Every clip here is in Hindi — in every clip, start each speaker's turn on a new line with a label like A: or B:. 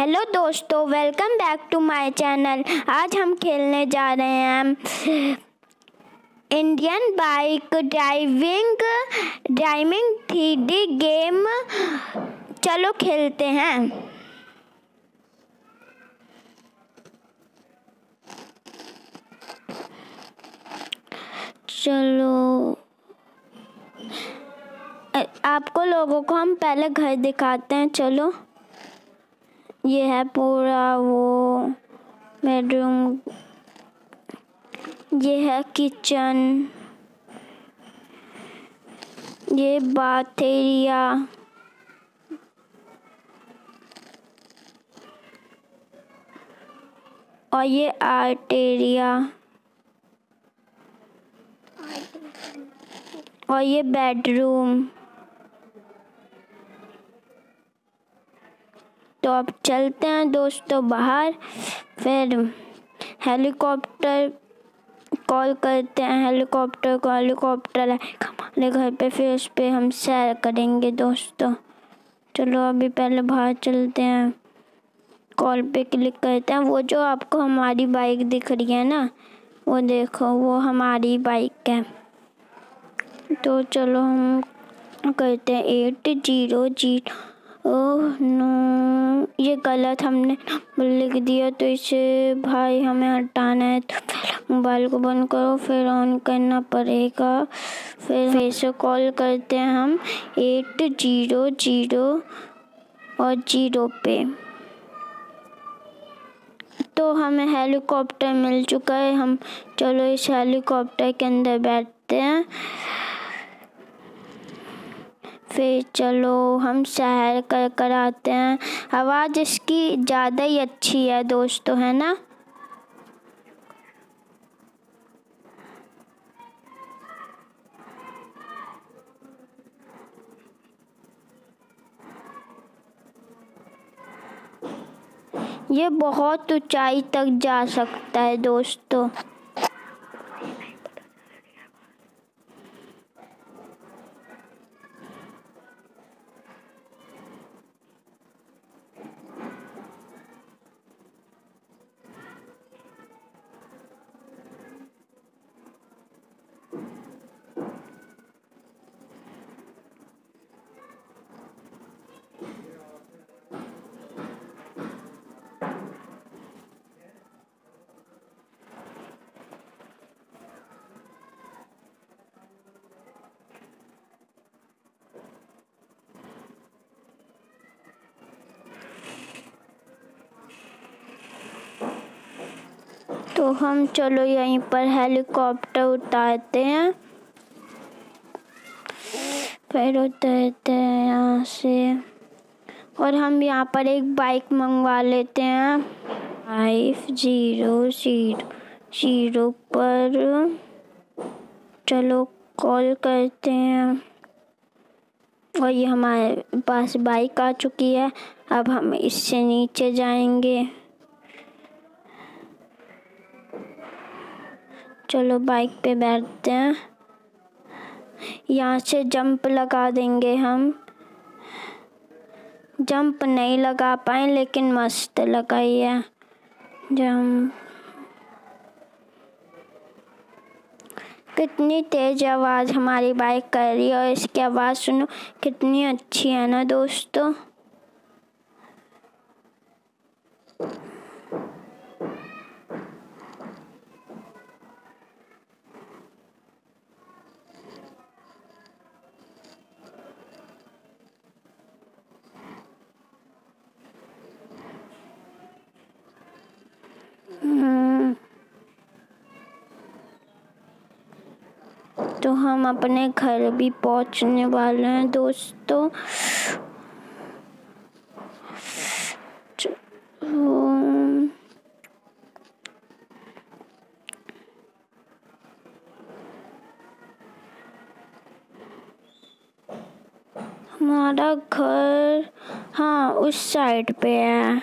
A: हेलो दोस्तों welcome back to my channel आज हम खेलने जा रहे हैं Indian bike driving driving three D game चलो खेलते हैं। चलो। आपको लोगों को हम पहले घर दिखाते हैं। चलो। ये है पूरा वो बेडरूम ये है किचन ये बाथ एरिया और ये आर्ट एरिया और ये बेडरूम तो अब चलते हैं दोस्तों बाहर। फिर हेलीकॉप्टर कॉल करते हैं। हेलीकॉप्टर को, हेलीकॉप्टर हमारे घर पे, फिर उस पर हम सैर करेंगे दोस्तों। चलो अभी पहले बाहर चलते हैं। कॉल पे क्लिक करते हैं। वो जो आपको हमारी बाइक दिख रही है ना, वो देखो, वो हमारी बाइक है। तो चलो हम करते हैं eight zero zero. Oh, no. ये गलत हमने लिख दिया तो इसे भाई हमें हटाना है तो मोबाइल को बंद करो, फिर ऑन करना पड़ेगा। फिर फिर से कॉल करते हैं हम, एट ज़ीरो ज़ीरो और ज़ीरो पे। तो हमें हेलीकॉप्टर मिल चुका है, हम चलो इस हेलीकॉप्टर के अंदर बैठते हैं। फिर चलो हम सैर कर कर आते हैं। आवाज़ इसकी ज़्यादा ही अच्छी है दोस्तों, है ना? ये बहुत ऊंचाई तक जा सकता है दोस्तों। तो हम चलो यहीं पर हेलीकॉप्टर उतारते हैं। फिर उतरते हैं यहाँ से। और हम यहाँ पर एक बाइक मंगवा लेते हैं। फाइव ज़ीरो ज़ीरो ज़ीरो पर चलो कॉल करते हैं। और ये हमारे पास बाइक आ चुकी है। अब हम इससे नीचे जाएँगे। चलो बाइक पे बैठते हैं। यहाँ से जंप लगा देंगे हम। जंप नहीं लगा पाए, लेकिन मस्त लगाई है जंप कितनी तेज आवाज़ हमारी बाइक कर रही है, और इसकी आवाज़ सुनो, कितनी अच्छी है ना दोस्तों। तो हम अपने घर भी पहुँचने वाले हैं, दोस्तों। हमारा घर हाँ उस साइड पे है।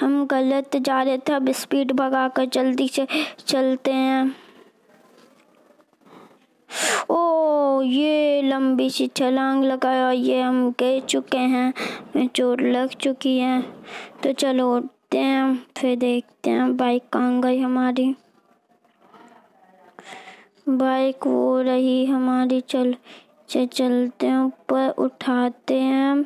A: हम गलत जा रहे थे, अब स्पीड भगा कर जल्दी से चलते हैं ओ ये लंबी सी छलांग लगाया, ये हम गिर चुके हैं। चोट लग चुकी है। तो चलो उठते हैं, फिर देखते हैं। बाइक कहाँ गई हमारी? बाइक वो रही हमारी, चल, से चलते हैं ऊपर, उठाते हैं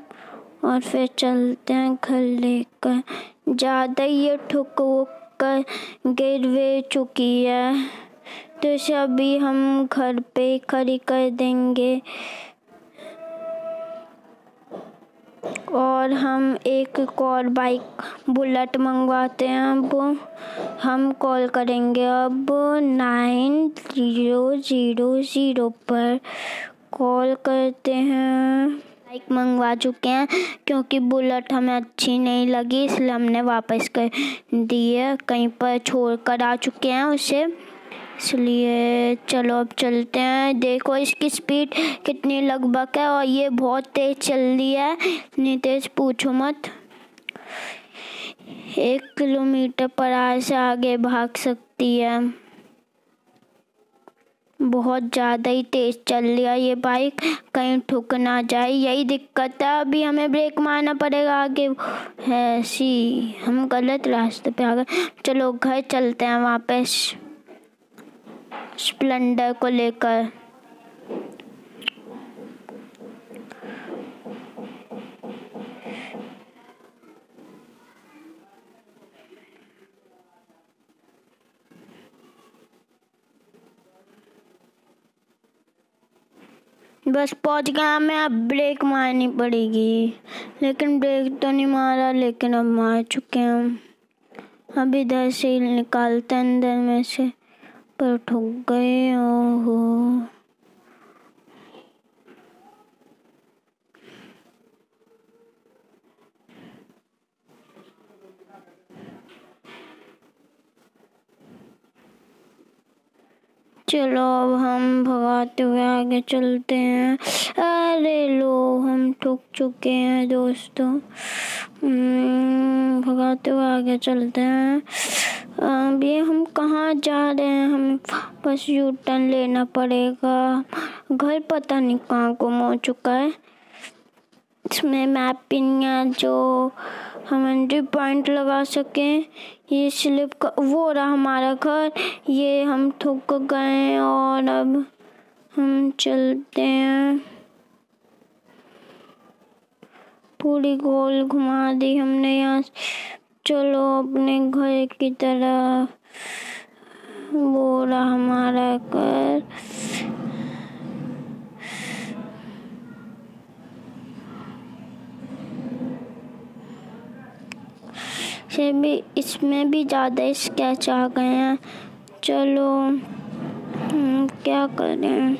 A: और फिर चलते हैं घर लेकर। ज़्यादा ये ठुक कर गिर वे चुकी है। तो इसे अभी हम घर पे खड़ी कर देंगे। और हम एक और बाइक बुलेट मंगवाते हैं। अब हम कॉल करेंगे। अब नाइन ज़ीरो ज़ीरो ज़ीरो पर कॉल करते हैं। बाइक मंगवा चुके हैं क्योंकि बुलेट हमें अच्छी नहीं लगी, इसलिए हमने वापस कर दी है कहीं पर छोड़ कर आ चुके हैं उसे। इसलिए चलो अब चलते हैं। देखो इसकी स्पीड कितनी लगभग है और ये बहुत तेज़ चल रही है। इतनी तेज़ पूछो मत। एक किलोमीटर पर आर से आगे भाग सकती है। बहुत ज़्यादा ही तेज़ चल रही है ये बाइक कहीं ठुक ना जाए, यही दिक्कत है। अभी हमें ब्रेक मारना पड़ेगा आगे। है सी हम गलत रास्ते पे आ गए। चलो घर चलते हैं वापस। स्प्लेंडर को लेकर। बस पहुँच गया मैं अब ब्रेक मारनी पड़ेगी। लेकिन ब्रेक तो नहीं मारा, लेकिन अब मार चुके हैं हम। अब इधर से निकालते हैं अंदर में से। पर ठुक गए हो चलो अब हम भगाते हुए आगे चलते हैं। अरे लो हम ठुक चुके हैं दोस्तों। हम्म, भगाते हुए आगे चलते हैं। अभी हम कहाँ जा रहे हैं? हमें बस यू टर्न लेना पड़ेगा। घर पता नहीं कहाँ गुम हो चुका है। इसमें मैपिंग है जो हम एंट्री पॉइंट लगा सकें। ये स्लिप का, वो रहा हमारा घर। ये हम थक गए और अब हम चलते हैं। पूरी गोल घुमा दी हमने यहाँ चलो अपने घर की तरफ़ रहा हमारा घर से भी, इसमें भी ज़्यादा स्केच आ गए हैं। चलो क्या करें?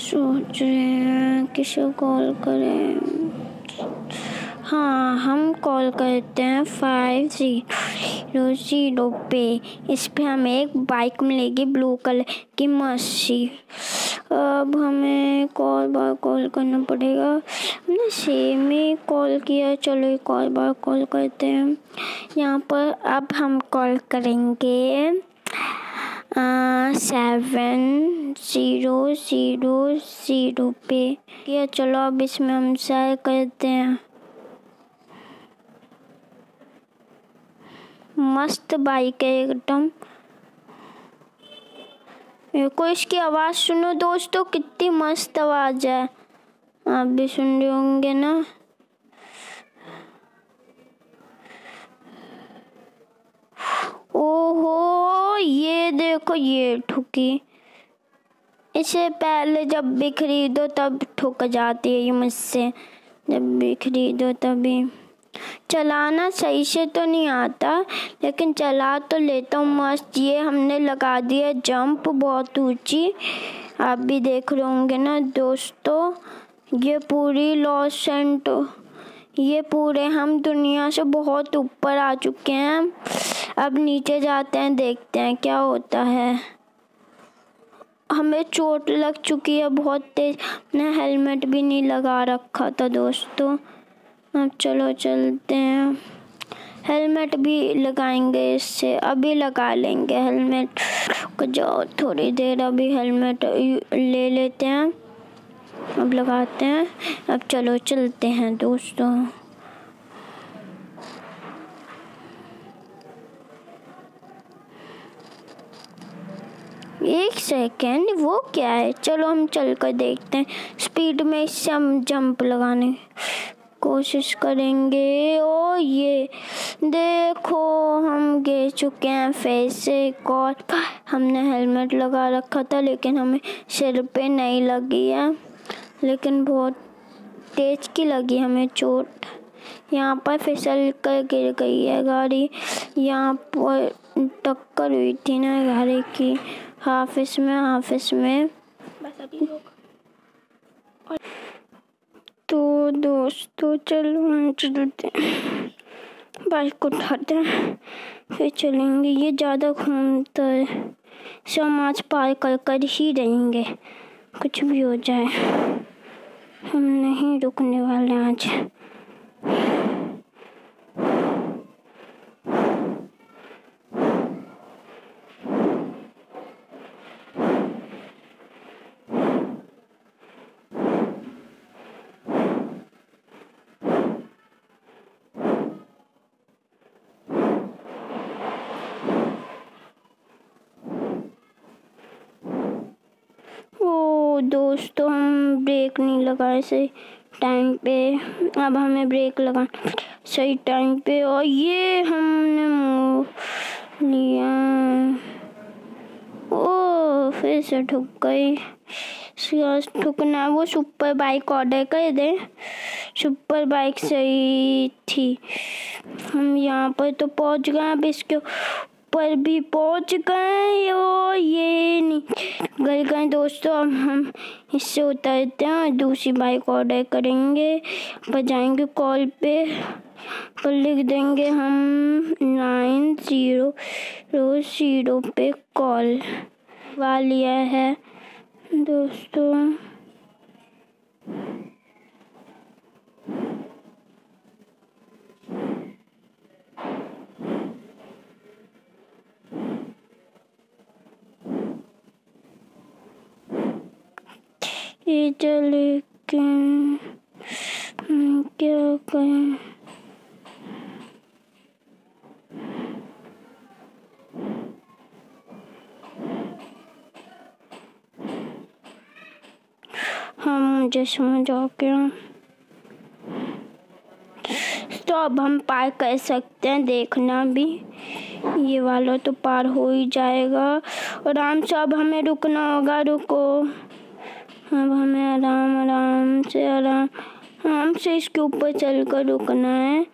A: सोच रहे हैं, किसे कॉल करें? हाँ हम कॉल करते हैं फाइव ज़ीरो ज़ीरो पे। इस पर हमें एक बाइक मिलेगी ब्लू कलर की मस्सी अब हमें कॉल बार कॉल करना पड़ेगा। हमने सेम ही कॉल किया, चलो एक और बार कॉल करते हैं। यहाँ पर अब हम कॉल करेंगे। सेवन ज़ीरो ज़ीरो ज़ीरो पे। किया चलो अब इसमें हम शेयर करते हैं। मस्त बाइक है एकदम। मेरे को इसकी आवाज़ सुनो दोस्तों, कितनी मस्त आवाज़ है। आप भी सुन रहे होंगे ना। ओहो, ये देखो, ये ठुकी। इसे पहले जब भी खरीदो, तब ठुक जाती है ये मुझसे। जब भी खरीदो, तभी। चलाना सही से तो नहीं आता, लेकिन चला तो लेता हूँ मस्त। ये हमने लगा दिया जंप बहुत ऊँची। आप भी देख रहे होंगे ना दोस्तों, ये पूरी लॉस एंड ये पूरे हम दुनिया से बहुत ऊपर आ चुके हैं। अब नीचे जाते हैं, देखते हैं क्या होता है। हमें चोट लग चुकी है, बहुत तेज। अपना हेलमेट भी नहीं लगा रखा था दोस्तों। अब चलो चलते हैं। हेलमेट भी लगाएँगे इससे, अभी लगा लेंगे हेलमेट। को जाओ, थोड़ी देर अभी हेलमेट ले लेते हैं। अब लगाते हैं। अब चलो चलते हैं दोस्तों। एक सेकेंड, वो क्या है? चलो हम चल कर देखते हैं। स्पीड में इससे हम जंप लगाने। कोशिश करेंगे। ओ ये देखो, हम गिर चुके हैं फिर से और हमने हेलमेट लगा रखा था, लेकिन हमें सिर पे नहीं लगी है। लेकिन बहुत तेज की लगी हमें चोट। यहाँ पर फिसल कर गिर गई है गाड़ी। यहाँ पर टक्कर हुई थी ना गाड़ी की। हाफिस में हाफिस में। दोस्तों, चलो हम चलते बाइक को उठाते हैं, फिर चलेंगे। ये ज़्यादा घूमता है। समाज पार कर कर ही रहेंगे। कुछ भी हो जाए। हम नहीं रुकने वाले आज। दोस्तों, हम ब्रेक नहीं लगाए, सही टाइम पे। अब हमें ब्रेक लगा सही टाइम पे। और ये हमने लिया। ओ फिर से ठुक गई। ठुकना, वो सुपर बाइक ऑर्डर कर दे। सुपर बाइक सही थी। हम यहाँ पर तो पहुँच गए, अब इसके पर भी पहुँच गए और ये नहीं। गए गए दोस्तों, अब हम इससे उतरते हैं और दूसरी बाइक ऑर्डर करेंगे। पर जाएँगे कॉल पे। पर लिख देंगे हम नाइन ज़ीरो ज़ीरो पे कॉल वा लिया है। दोस्तों लेकिन क्या हाँ मुझे समझ आ गया तो अब हम पार कर सकते हैं, देखना भी। ये वाला तो पार हो ही जाएगा। और आराम से अब हमें रुकना होगा, रुको। अब हमें आराम आराम से, आराम आराम से इसके ऊपर चल कर रुकना है।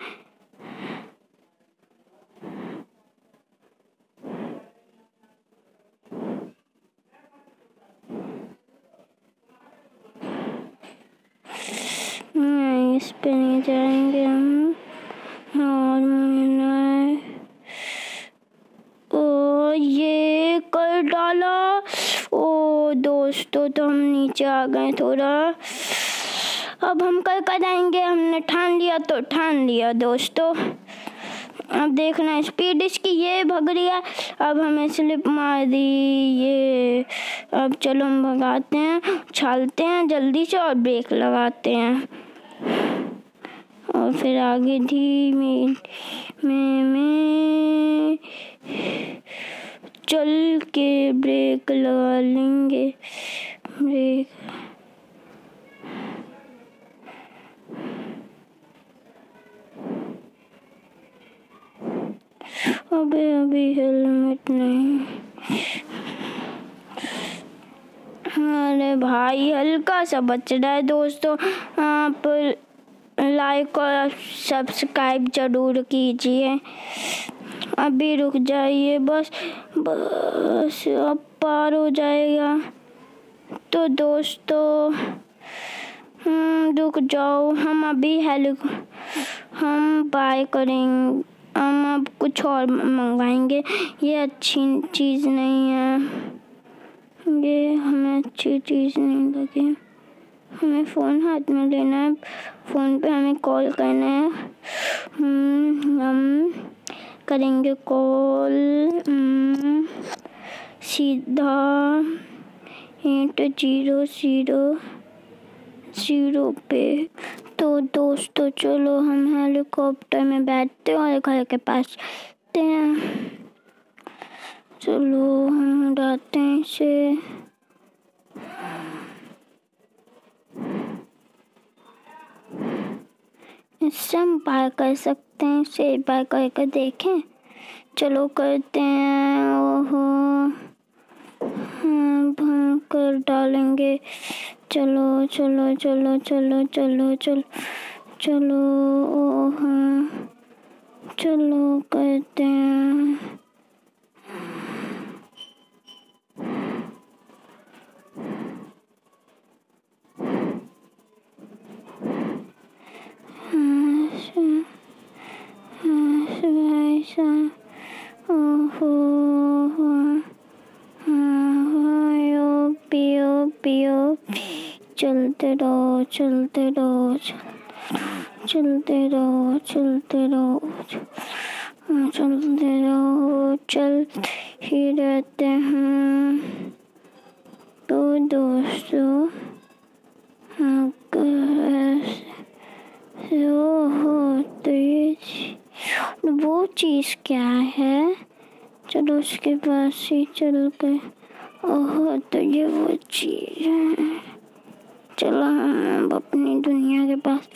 A: इस पे नहीं जाएँगे हम और ओ ये कर डाला दोस्तों तो हम नीचे आ गए थोड़ा। अब हम कल कर आएँगे हमने ठान लिया तो ठान लिया दोस्तों। अब देखना है स्पीड इसकी ये भग रही है। अब हमें स्लिप मार दी ये। अब चलो हम भगाते हैं छालते हैं जल्दी से और ब्रेक लगाते हैं। और फिर आगे धीमे में, में, में चल के ब्रेक लगा लेंगे। ब्रेक। अबे, अभी हेलमेट नहीं। अरे भाई, हल्का सा बच रहा है दोस्तों। आप लाइक और सब्सक्राइब ज़रूर कीजिए। अभी रुक जाइए बस बस अब पार हो जाएगा। तो दोस्तों हम्म, रुक जाओ हम अभी हेलो हम बाय करेंगे हम अब कुछ और मंगवाएँगे। ये अच्छी चीज़ नहीं है। ये हमें अच्छी चीज़ नहीं लगी। हमें फ़ोन हाथ में लेना है फ़ोन पे हमें कॉल करना है। हम्म, हम करेंगे कॉल। सीधा एट ज़ीरो ज़ीरो ज़ीरो पे। तो दोस्तों, चलो हम हेलीकॉप्टर में बैठते हैं और घर के पास हैं। चलो हम उड़ाते हैं इसे। इससे हम बाय कर सकते हैं इसे एक बार करके देखें। चलो करते हैं, ओहो। हम कर डालेंगे। चलो चलो चलो चलो चलो चलो चलो ओ हाँ चलो करते हैं चलते रहो चलते रहो चलते रहो चलते रहो चलते रहो चल ही रहते हैं तो दोस्तों हो तो ये वो चीज़ क्या है? चलो उसके पास ही चल कर ओह तो ये वो चीज़ है। चलो हम अपनी दुनिया के पास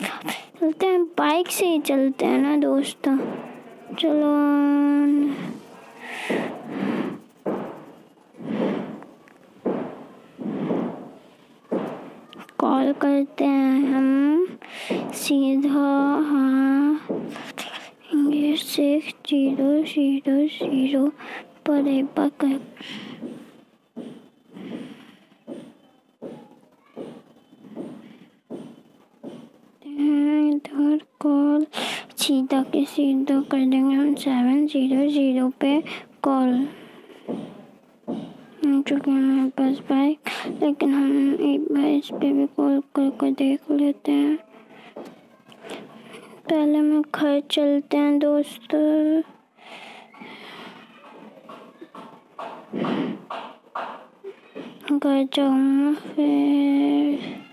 A: चलते हैं। बाइक से ही चलते हैं ना दोस्तों? चलो कॉल करते हैं हम। सीधा हाँ। सिक्स ज़ीरो ज़ीरो ज़ीरो, पर एक बार सीधा के सीधा कर देंगे हम। सेवन ज़ीरो ज़ीरो पे कॉल। चुके हैं हमारे पास बाइक, लेकिन हम एक बार इस पे भी कॉल करके देख लेते हैं। पहले मैं घर चलते हैं दोस्त। घर जाऊँगा फिर।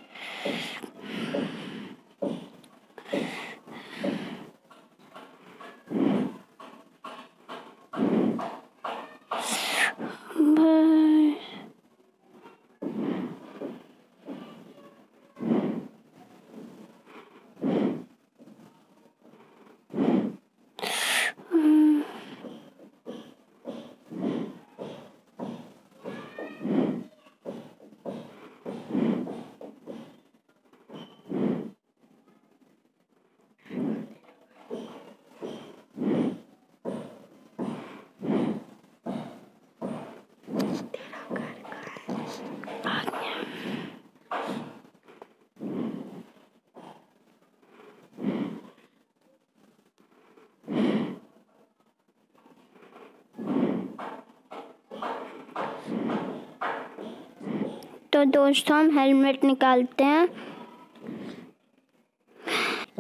A: दोस्तों, हम हेलमेट निकालते हैं।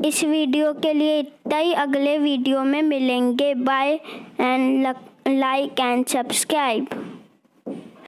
A: इस वीडियो के लिए इतना ही। अगले वीडियो में मिलेंगे। Bye and like and subscribe